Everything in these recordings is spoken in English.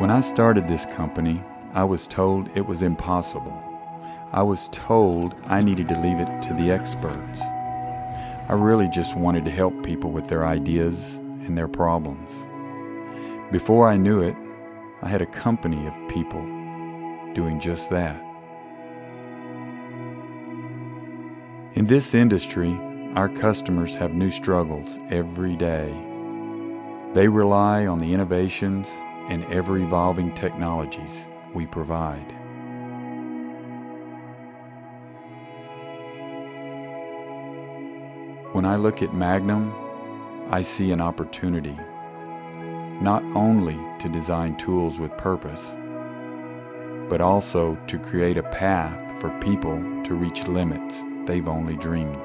When I started this company, I was told it was impossible. I was told I needed to leave it to the experts. I really just wanted to help people with their ideas and their problems. Before I knew it, I had a company of people doing just that. In this industry, our customers have new struggles every day. They rely on the innovations and ever evolving technologies we provide. When I look at Magnum, I see an opportunity not only to design tools with purpose, but also to create a path for people to reach limits they've only dreamed.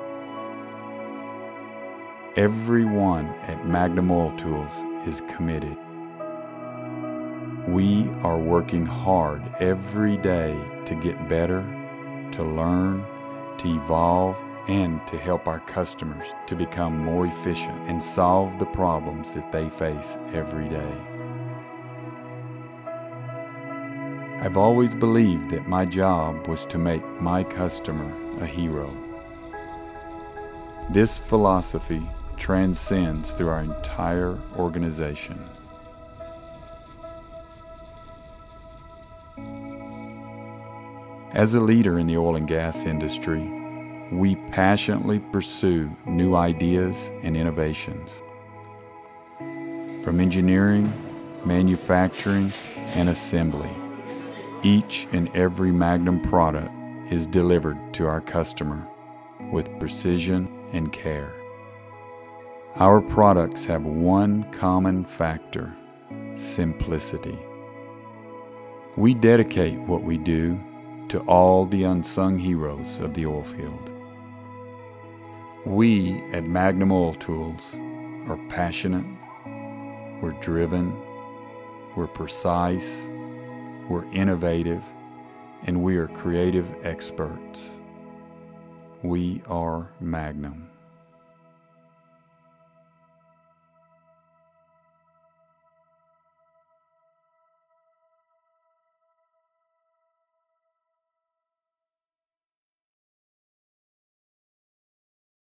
Everyone at Magnum Oil Tools is committed. We are working hard every day to get better, to learn, to evolve, and to help our customers to become more efficient and solve the problems that they face every day. I've always believed that my job was to make my customer a hero. This philosophy transcends through our entire organization. As a leader in the oil and gas industry, we passionately pursue new ideas and innovations. From engineering, manufacturing, and assembly, each and every Magnum product is delivered to our customer with precision and care. Our products have one common factor simplicity. We dedicate what we do to all the unsung heroes of the oil field. We at Magnum Oil Tools are passionate, we're driven, we're precise, we're innovative, and we are creative experts. We are Magnum.